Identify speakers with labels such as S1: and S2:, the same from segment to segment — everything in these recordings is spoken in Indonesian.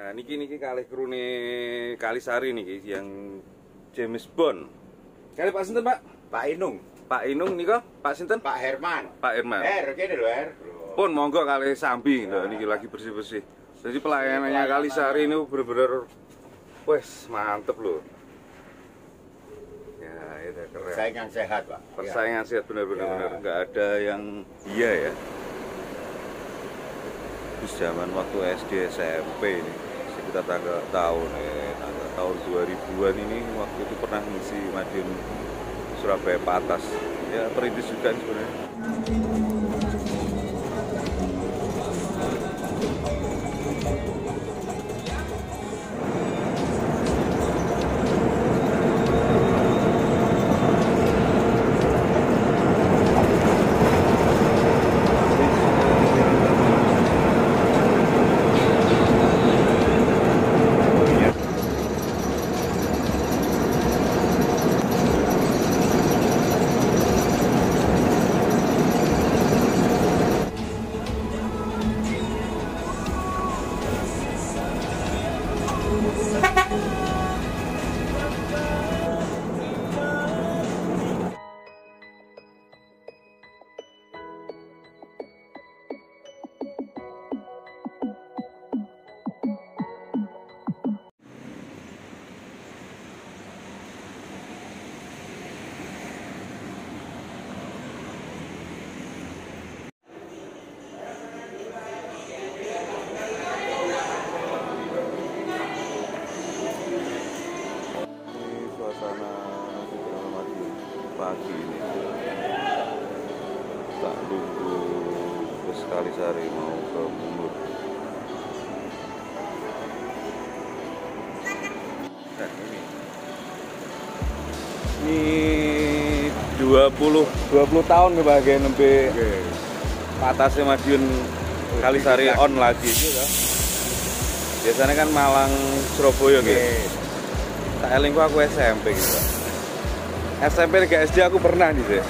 S1: Nah, niki niki kali krune Kalisari niki yang James Bond. Kali Pak sinten, Pak?
S2: Pak Inung,
S1: Pak Inung nika, Pak sinten?
S2: Pak Herman.
S1: Pak Irman.
S2: Her, kene lho, Her.
S1: Pun monggo kali Sambi, lho niki lagi bersih-bersih. Jadi pelayanannya Kalisari ini bener-bener wes mantep loh. Ya, itu keren.
S2: Saingan sehat, Pak.
S1: Persaingan sehat benar-benar
S2: Ya.
S1: benar. nggak ada yang iya ya. Terus zaman waktu SD SMP ini sekitar tanggal tahun eh tanggal tahun 2000-an ini waktu itu pernah ngisi Madiun Surabaya Patas. Ya perintis juga sebenarnya. Kalisari mau ke Bungur. Nah, ini. Ini 20 20 tahun nih bagian nembe patasnya Madiun Kalisari on lagi gitu. Biasanya kan Malang Surabaya gitu. Tak eling ku aku SMP gitu. SMP ke SD aku pernah nih sih.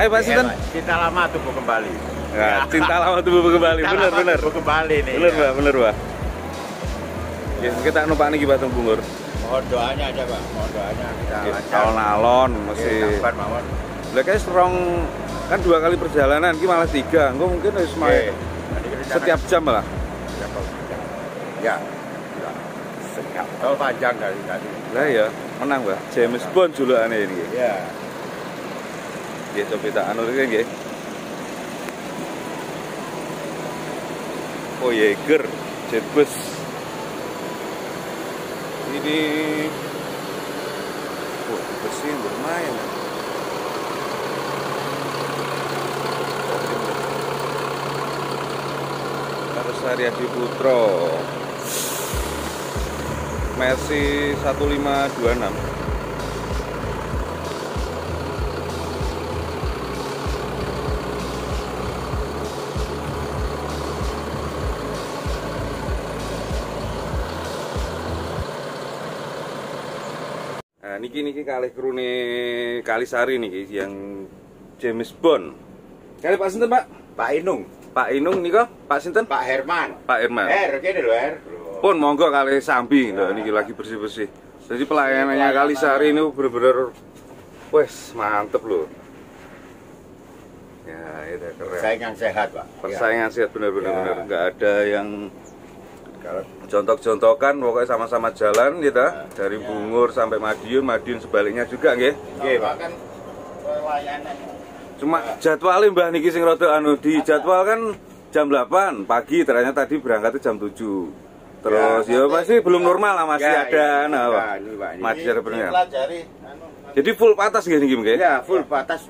S1: Ayo Pak Sinten.
S2: Kita lama tumbuh kembali.
S1: Ya, cinta lama tubuh kembali.
S2: Cinta
S1: Bener bener.
S2: tumbuh kembali nih.
S1: Bener
S2: ya.
S1: Bener Pak. Ya, kita numpak nih Batung Bungur.
S2: Mohon doanya aja, Pak. Mohon doanya kita
S1: Ya,
S2: lancar.
S1: Alon-alon masih.
S2: mawon.
S1: Lah kayak strong kan dua kali perjalanan, ini malah tiga. Enggak mungkin harus main
S2: kita
S1: setiap jam malah.
S2: Ya. Ya. Ya. Setiap tol panjang dari tadi.
S1: Lah ya, menang Pak. James Bond julukane ini.
S2: Ya.
S1: Nggih, coba tak anu iki Oh, Jaeger, jet bus. Ini Oh, bersihin bermain. Harus Haryadi Putro. Mercy 1526. Niki niki kali krune Kalisari niki yang James Bond. Kali Pak Sinten, Pak?
S2: Pak Inung,
S1: Pak Inung nika, Pak Sinten?
S2: Pak Herman.
S1: Pak Irman.
S2: Her, kene lho, Her.
S1: Pun monggo kali Sambi, lho niki lagi bersih-bersih. Jadi pelayanannya Kalisari ini bener-bener wes mantep loh. Ya, itu keren.
S2: Saingan sehat, Pak.
S1: Persaingan sehat bener-bener
S2: Ya.
S1: bener. nggak ada yang
S2: Kalau
S1: contok-contokan pokoknya sama-sama jalan kita dari
S2: Ya.
S1: Bungur sampai Madiun, Madiun sebaliknya juga nggih.
S2: Oke, Pak.
S3: kan pelayanan
S1: Cuma jadwalnya Mbah niki sing rada anu di jadwal kan jam 8 pagi ternyata tadi berangkatnya jam 7. Terus ya, masih belum normal lah masih
S2: Ya,
S1: ada
S2: ya,
S1: nah,
S2: ya, Pak.
S1: Masih ada benernya.
S3: dipelajari anu,
S1: Jadi full patas gini niki nggih.
S2: Ya, full batas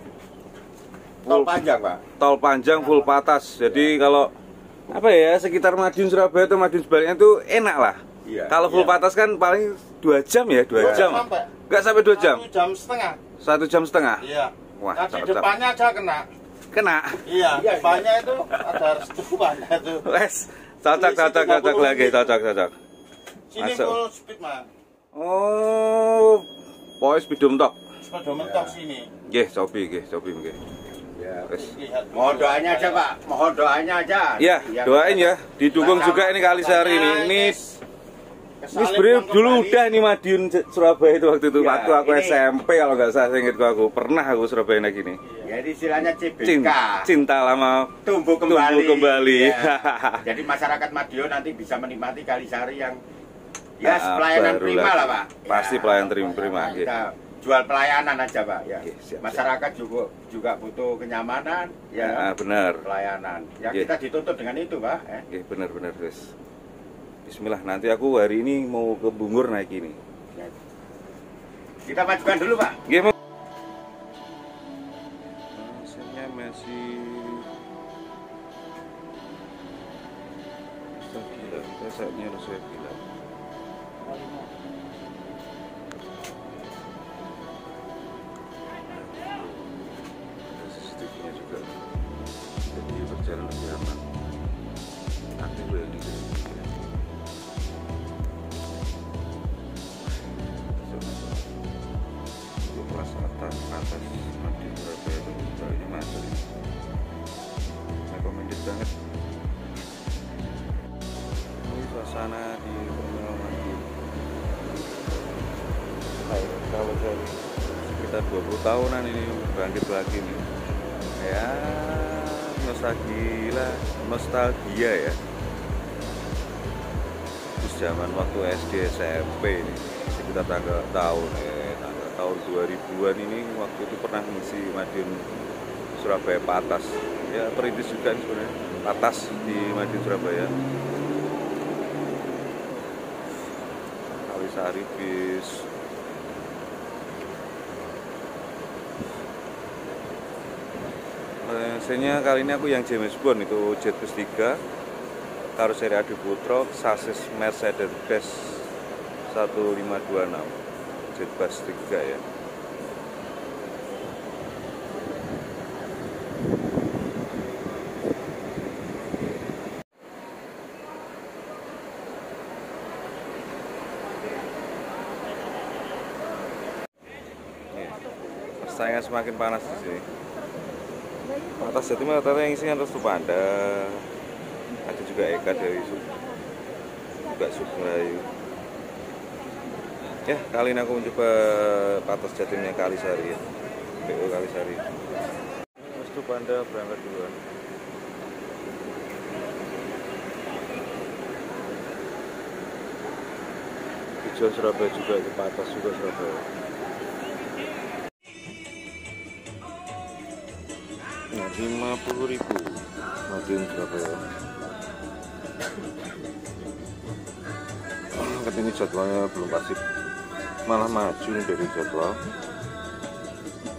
S2: tol
S1: Full-
S2: panjang, Pak.
S1: Tol panjang full patas. Jadi kalau apa ya sekitar Madiun Surabaya atau Madiun sebaliknya itu enak lah.
S2: Iya.
S1: Kalau full
S3: Iya.
S1: patas kan paling dua jam ya, dua jam.
S3: sampai.
S1: Enggak sampai dua jam.
S3: satu jam setengah
S1: Satu jam setengah.
S3: iya
S1: Wah,
S3: di
S1: cocok.
S3: depannya aja kena
S1: Kena.
S3: iya depannya itu ada restuannya itu
S1: Wes, cocok cocok cocok
S3: 30
S1: lagi, cocok cocok.
S3: sini
S1: Masuk.
S3: full speed mah
S1: Oh, bidum tok.
S3: sepeda mentok sini
S1: Nggih, cobi nggih, cobi nggih.
S2: Ya. Mohon doanya aja Pak, mohon doanya aja.
S1: Ya, doain ya. Didukung juga ini Kalisari ini. Ini ini sebenarnya dulu udah nih Madiun Surabaya itu waktu itu
S2: Ya,
S1: waktu aku
S2: ini-
S1: SMP kalau nggak salah ingat aku pernah aku Surabaya ini.
S2: Ya ini istilahnya CBK.
S1: Cinta, cinta lama
S2: tumbuh kembali.
S1: Tumbuh kembali.
S2: Ya. Jadi masyarakat Madiun nanti bisa menikmati Kalisari yang ya pelayanan prima
S1: lagi.
S2: lah Pak.
S1: Pasti
S2: Ya.
S1: pelayanan prima, prima, iya.
S2: Jual pelayanan aja Pak ya.
S1: Oke, siap, siap.
S2: masyarakat juga juga butuh kenyamanan ya.
S1: Ah, benar.
S2: Pelayanan. Ya
S1: Iya.
S2: kita dituntut dengan itu Pak. Eh.
S1: Oke, benar-benar guys. Bismillah, nanti aku hari ini mau ke Bungur naik ini.
S2: Ya. Kita majukan dulu Pak.
S1: Mau. Mesinnya masih gila, kita saatnya harus tahunan ini bangkit lagi nih. Ya, nostalgia, nostalgia ya. Terus zaman waktu SD SMP ini sekitar tanggal tahun eh tanggal tahun 2000-an ini waktu itu pernah ngisi Madiun Surabaya Patas ya perintis juga sebenarnya Patas di Madiun Surabaya Kalisari bis Mesinnya kali ini aku yang James Bond itu Jet Bus 3 karoseri Adi Putro sasis Mercedes Benz 1526 Jet Bus 3 ya. Persaingan semakin panas. di atas jadi rata-rata yang isinya restu panda ada juga Eka dari Sub juga Sugeng ya kali ini aku mencoba patas jatimnya Kalisari. Ya PO Kalisari. Restu panda berangkat duluan. Tujuan Surabaya juga itu patas juga Surabaya Nah, lima puluh ribu Madiun Surabaya. Tapi ini jadwalnya belum pasti, malah maju nih dari jadwal.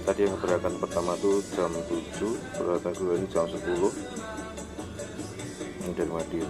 S1: Tadi yang keberangkatan pertama tuh jam 7, keberangkatan kedua ini jam 10. Ini dari Madiun.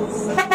S3: Ha!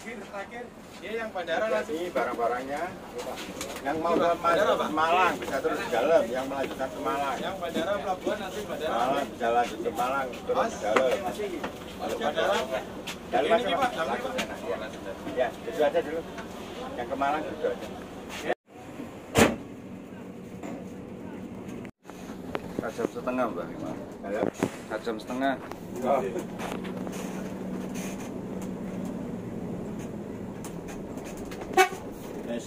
S4: Terakhir, terakhir. Dia yang bandara.
S2: Ini barang-barangnya. Yang mau ke Malang bisa terus ke dalam, yang melanjutkan ke Malang.
S4: Yang bandara pelabuhan nanti bandara.
S2: Malang bisa lanjut ke Malang terus ke dalam.
S4: bandara.
S2: Dalam
S4: Ini, Pak, dalam,
S2: ya. Itu aja dulu. Yang ke Malang itu aja.
S1: Satu jam setengah mbak.
S2: Halo.
S1: Satu jam setengah.
S2: Oh.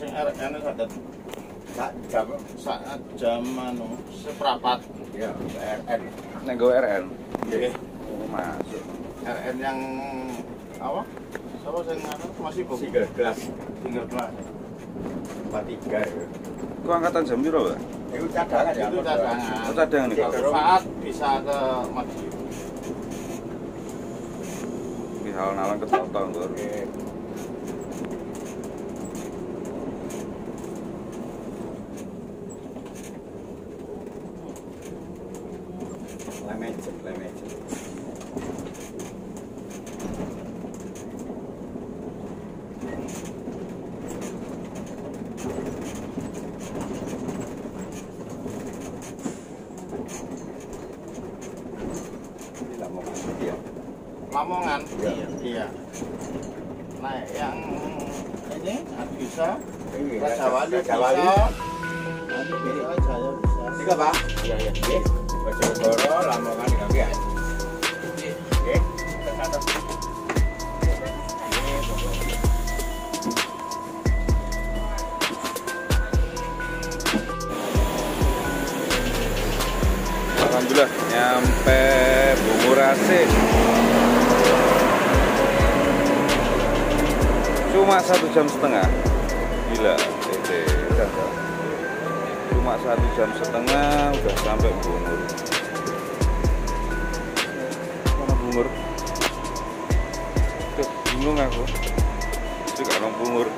S3: Sing RN ada
S2: Sak jam.
S3: saat jam anu seprapat.
S2: Ya, RN.
S1: Nek gue RN.
S3: Nggih.
S1: Oh, masuk.
S3: RN yang apa? Siapa sing anu masih bom?
S2: Single glass.
S3: Tinggal kelas.
S2: Empat tiga. ya.
S1: Ku angkatan jam berapa, Mbak?
S2: Itu cadangan ya.
S3: Itu cadangan.
S1: Oh, cadangan nih, Pak.
S3: Suatu saat bisa ke Madiun.
S1: Di alun-alun ke Totong, Bro.
S2: Oke. Lemejen, lemejen. Ini lah mau masuk ya.
S3: Lamongan.
S2: Iya.
S3: Iya. Nah, yang ini bisa Raja Wali bisa. Nanti bisa Jaya bisa.
S2: Tiga pak? Iya iya. Oke. Bojonegoro, Lamongan, Gambi ya. Oke.
S1: Alhamdulillah nyampe Bungurase. Cuma satu jam setengah. Gila, Tete. Cuma satu jam setengah udah sampai Bungur. Mana Bungur? Tuh, bingung aku. Itu kalau Bungur.